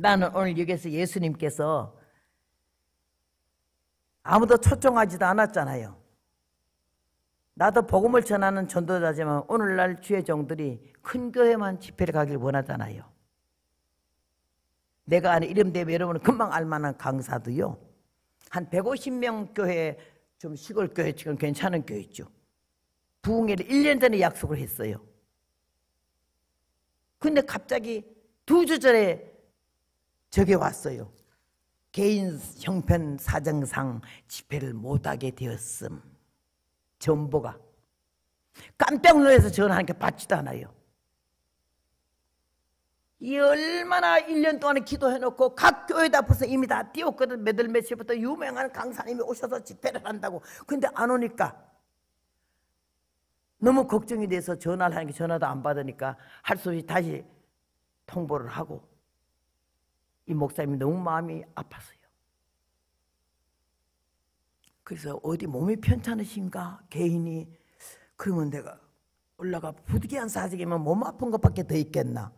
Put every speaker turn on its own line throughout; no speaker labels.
나는 오늘 여기서 예수님께서 아무도 초청하지도 않았잖아요. 나도 복음을 전하는 전도자지만 오늘날 주의 종들이 큰 교회만 집회를 가길 원하잖아요. 내가 아는 이름 대면 여러분은 금방 알만한 강사도요. 한 150명 교회 좀 시골 교회 지금 괜찮은 교회 있죠. 부흥회를 1년 전에 약속을 했어요. 근데 갑자기 두 주 전에 저게 왔어요. 개인 형편 사정상 집회를 못하게 되었음. 전보가. 깜짝 놀라서 전화하니까 받지도 않아요. 이 얼마나 1년 동안에 기도해놓고 각 교회다 벌써 이미 다 띄웠거든. 몇월 며칠부터 유명한 강사님이 오셔서 집회를 한다고. 근데 안 오니까 너무 걱정이 돼서 전화를 하니까 전화도 안 받으니까 할 수 없이 다시 통보를 하고 이 목사님이 너무 마음이 아팠어요. 그래서 어디 몸이 편찮으신가 개인이? 그러면 내가 올라가 부득이한 사정이면 몸 아픈 것밖에 더 있겠나?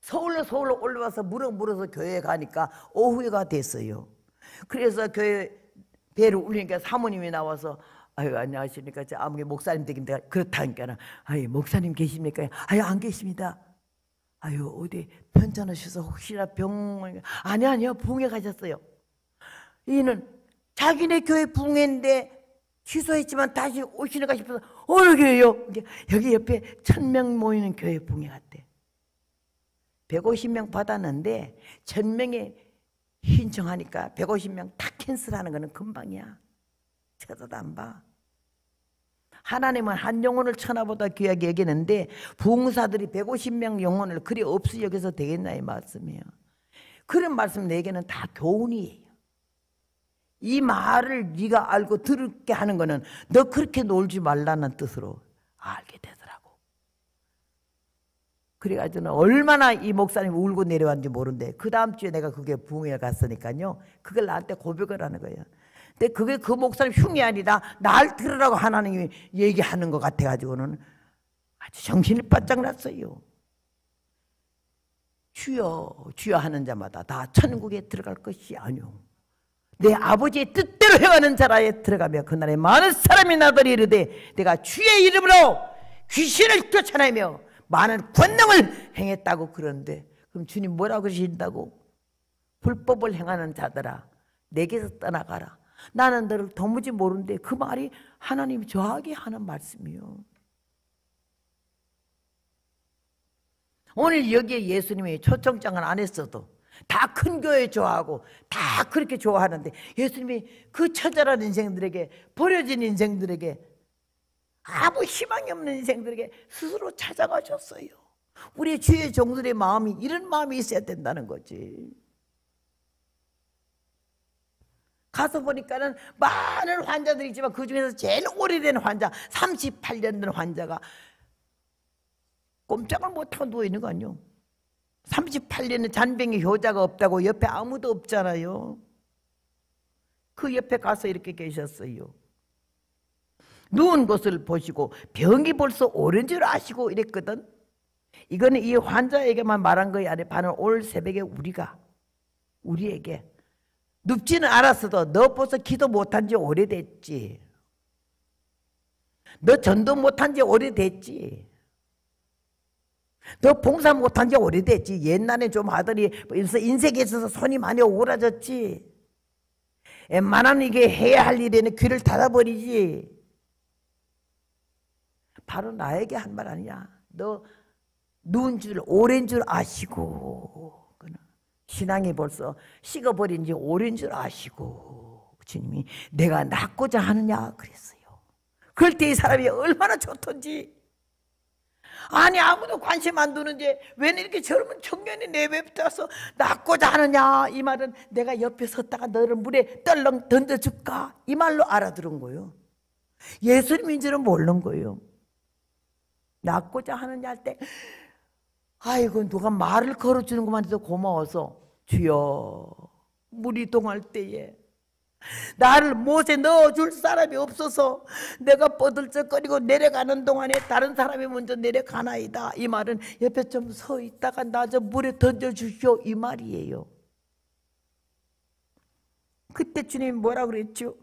서울로 서울로 올라와서 물어 물어서 교회에 가니까 오후가 됐어요. 그래서 교회 배를 울리니까 사모님이 나와서 아유 안녕하십니까? 저 아무개 목사님 댁인데 그렇다니까 아유 목사님 계십니까? 아유 안 계십니다 아유 어디 편찮으셔서 혹시나 병 아니 아니요 붕에 가셨어요. 이는 자기네 교회 붕해인데 취소했지만 다시 오시는가 싶어서 어느 교회요? 여기 옆에 천 명 모이는 교회 붕해 갔대. 150명 받았는데 천명에 신청하니까 150명 다 캔슬하는 거는 금방이야. 쳐다도 안 봐. 하나님은 한 영혼을 천하보다 귀하게 여기는데 부흥사들이 150명 영혼을 그리 없이 여기서 되겠나 이 말씀이에요. 그런 말씀 내게는 다 교훈이에요. 이 말을 네가 알고 들을게 하는 거는 너 그렇게 놀지 말라는 뜻으로 알게 되더라고. 그래가지고는 얼마나 이 목사님 울고 내려왔는지 모르는데 그 다음 주에 내가 그게 부흥회 갔으니까요. 그걸 나한테 고백을 하는 거예요. 근데 그게 그 목사님 흉이 아니라 날 들으라고 하나님이 얘기하는 것 같아가지고는 아주 정신이 바짝 났어요. 주여, 주여 하는 자마다 다 천국에 들어갈 것이 아니오. 내 아버지의 뜻대로 행하는 자라에 들어가며 그날에 많은 사람이 나더리 이르되 내가 주의 이름으로 귀신을 쫓아내며 많은 권능을 행했다고 그러는데 그럼 주님 뭐라고 그러신다고? 불법을 행하는 자들아 내게서 떠나가라. 나는 너를 도무지 모르는데 그 말이 하나님이 저하게 하는 말씀이요. 오늘 여기에 예수님이 초청장을 안 했어도 다 큰 교회 좋아하고 다 그렇게 좋아하는데 예수님이 그 처절한 인생들에게 버려진 인생들에게 아무 희망이 없는 인생들에게 스스로 찾아가셨어요. 우리 주의 종들의 마음이 이런 마음이 있어야 된다는 거지. 가서 보니까는 많은 환자들이 있지만 그 중에서 제일 오래된 환자, 38년 된 환자가 꼼짝을 못하고 누워있는 거 아니요. 38년은 잔병이 효자가 없다고 옆에 아무도 없잖아요. 그 옆에 가서 이렇게 계셨어요. 누운 것을 보시고 병이 벌써 오른 줄 아시고 이랬거든. 이거는 이 환자에게만 말한 거이 아니라 반은 올 새벽에 우리가 우리에게 눕지는 않았어도 너 벌써 기도 못한 지 오래됐지. 너 전도 못한 지 오래됐지. 너 봉사 못한 지 오래됐지. 옛날에 좀 하더니 인생에 있어서 손이 많이 오그라졌지. 웬만하면 이게 해야 할 일에는 귀를 닫아버리지. 바로 나에게 한 말 아니야. 너 누운 줄 오랜 줄 아시고 신앙이 벌써 식어버린 지 오랜 줄 아시고 주님이 내가 낫고자 하느냐 그랬어요. 그럴 때 이 사람이 얼마나 좋던지 아니 아무도 관심 안 두는지 왜 이렇게 젊은 청년이 내뱉어서 낫고자 하느냐 이 말은 내가 옆에 섰다가 너를 물에 떨렁 던져줄까 이 말로 알아들은 거예요. 예수님인 줄은 모르는 거예요. 낫고자 하느냐 할때 아이고 누가 말을 걸어주는 것만 해도 고마워서 주여 물이 동할 때에 나를 못에 넣어줄 사람이 없어서 내가 뻗들쩍거리고 내려가는 동안에 다른 사람이 먼저 내려가나이다. 이 말은 옆에 좀 서 있다가 나 좀 물에 던져주시오. 이 말이에요. 그때 주님이 뭐라 그랬죠?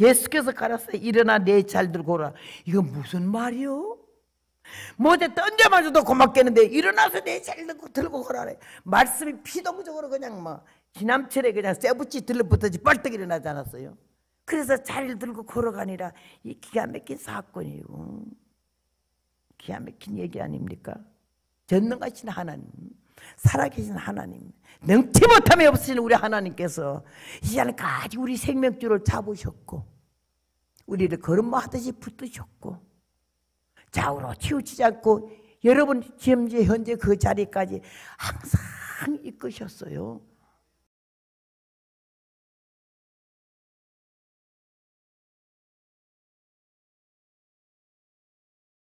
예수께서 가라사 일어나 내 잘 들고 오라. 이건 무슨 말이요? 못에 던져마저도 고맙겠는데 일어나서 내잘 들고 들고 오라래. 말씀이 피동적으로 그냥 뭐 지남철에 그냥 쇠붙이 들러붙어지 벌떡 일어나지 않았어요. 그래서 자리를 들고 걸어가니라 이 기가 막힌 사건이에요. 기가 막힌 얘기 아닙니까? 전능하신 하나님, 살아계신 하나님, 능치 못함이 없으신 우리 하나님께서 이 시간까지 우리 생명줄을 잡으셨고 우리를 걸음마 하듯이 붙드셨고 좌우로 치우치지 않고 여러분 지금 현재 그 자리까지 항상 이끄셨어요.